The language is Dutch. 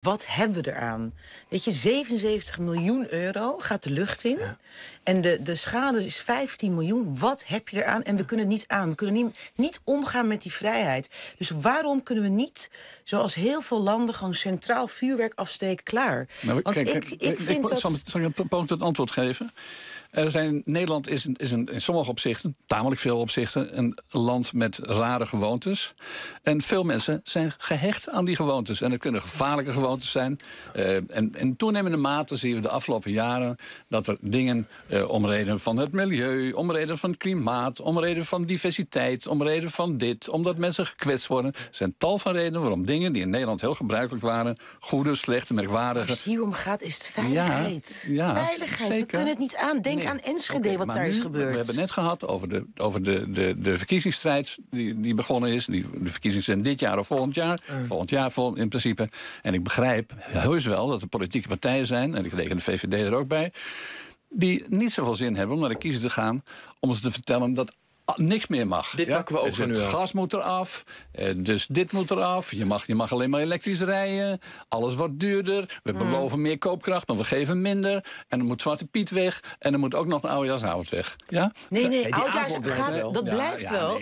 Wat hebben we eraan? Weet je, 77 miljoen euro gaat de lucht in. En de, de schade is 15 miljoen. Wat heb je eraan? En we kunnen het niet aan. We kunnen niet, niet omgaan met die vrijheid. Dus waarom kunnen we niet, zoals heel veel landen, gewoon centraal vuurwerk afsteken klaar? Nou, Want kijk, ik, kijk, ik vind dat. Zal, zal ik een antwoord geven? Er zijn, Nederland is, een, is een, in sommige opzichten, tamelijk veel opzichten, een land met rare gewoontes. En veel mensen zijn gehecht aan die gewoontes. En het kunnen gevaarlijke gewoontes zijn. Eh, en in toenemende mate zien we de afgelopen jaren dat er dingen eh, om reden van het milieu, om reden van het klimaat, om reden van diversiteit, om reden van dit, omdat mensen gekwetst worden. Er zijn tal van redenen waarom dingen die in Nederland heel gebruikelijk waren, goede, slechte, merkwaardige. Als het hier om gaat, is het veiligheid. Ja, ja, veiligheid. We zeker. kunnen het niet aan. Denk Aan Enschede, wat daar is gebeurd. We hebben net gehad over de, over de, de, de verkiezingsstrijd die, die begonnen is. Die, de verkiezingen zijn dit jaar of volgend jaar. Volgend jaar vol, in principe. En ik begrijp heus wel dat er politieke partijen zijn... en ik reken de VVD er ook bij... die niet zoveel zin hebben om naar de kiezer te gaan... om ze te vertellen dat niks meer mag. Dit pakken we ook van het u af. gas moet eraf, eh, dus dit moet eraf. Je mag, je mag alleen maar elektrisch rijden. Alles wordt duurder. We beloven meer koopkracht, maar we geven minder. En dan moet Zwarte Piet weg. En dan moet ook nog een oude weg. Ja? Nee, nee, die blijft wel. dat Ja, blijft ja, wel. nee.